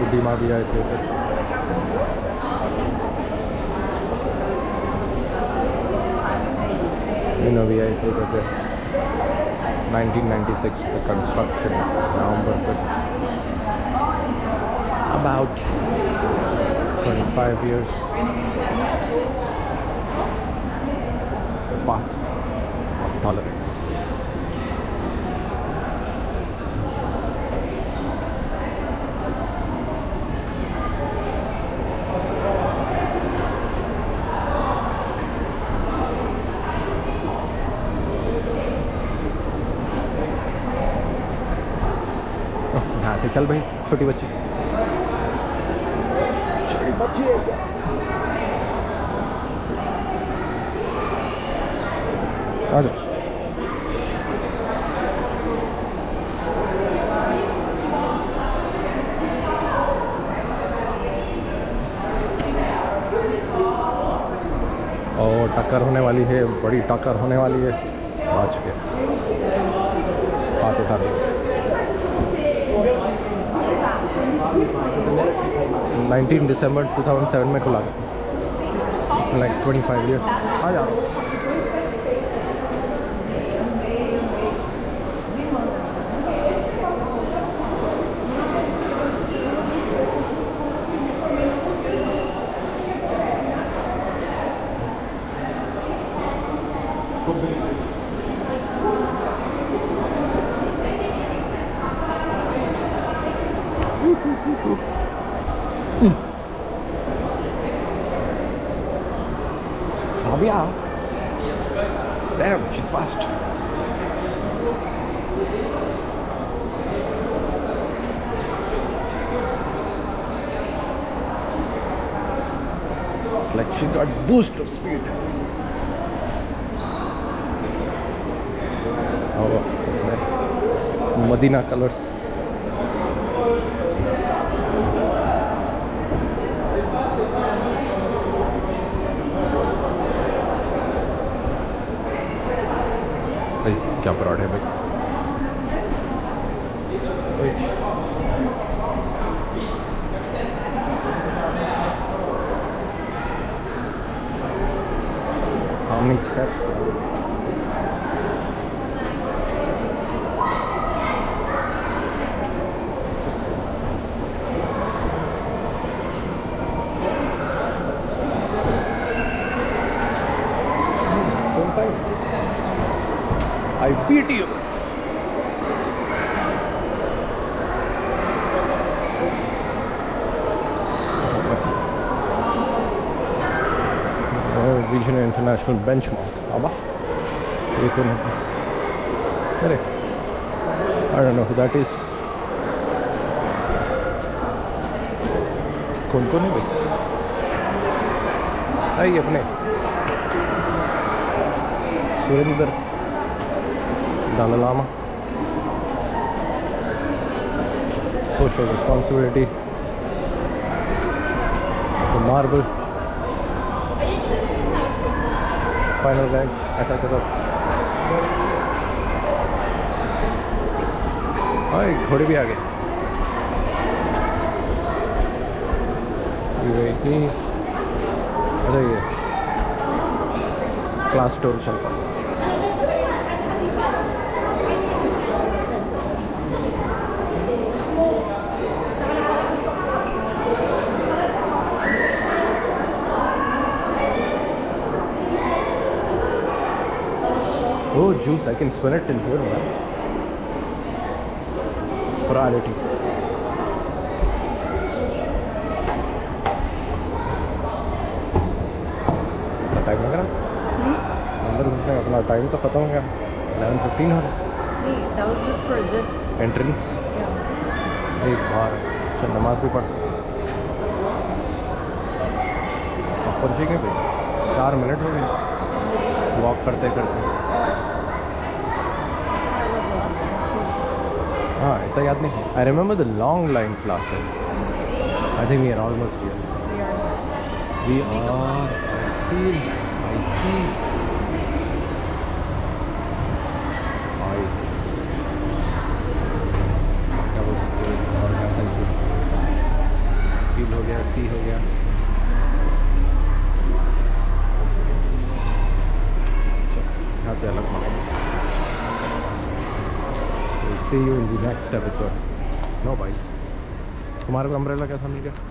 बुढ़ी माँ भी आए थे भी आए थे उधर पे। 1996 the construction नवंबर तक about 25 years चल भाई, छोटी बच्ची? आ और टक्कर होने वाली है, बड़ी टक्कर होने वाली है। बच गया हाथ उठा 19 दिसंबर 2007 में खुला था। लाइक 25 ईयर आ जा Rabia. Damn, she's fast. It's like she got boost of speed. Oh, that's nice. Medina colors. भाई क्या पराठे भाई? How many steps Beat you. Regional International Benchmark. Abba. है? अरे I don't know who that is. कौन कौन है भाई आई अपने Surendra Dalai Lama. Social responsibility. The marble. Final guy. ऐसा करो ओए घोड़े भी आ गए अच्छा ये क्लास टूर चल रहा Oh, juice. I can smell it in here, man. Priority. कितना टाइम लग रहा अंदर घुसने अपना टाइम तो खत्म हो गया इलेवन फिफ्टीन हो. एंट्रेंस. एक बार अच्छा नमाज़ भी पढ़ सकते पहुँचेंगे भाई चार मिनट हो गए वॉक करते करते हाँ इतना याद नहीं I remember the long lines last time I think we are almost here are. We are. I feel. I क्या बोल सकते हो senses? सी हो गया यहाँ से अलग see you in the next episode no भाई तुम्हारे को अम्ब्रेला कैसा मिल गया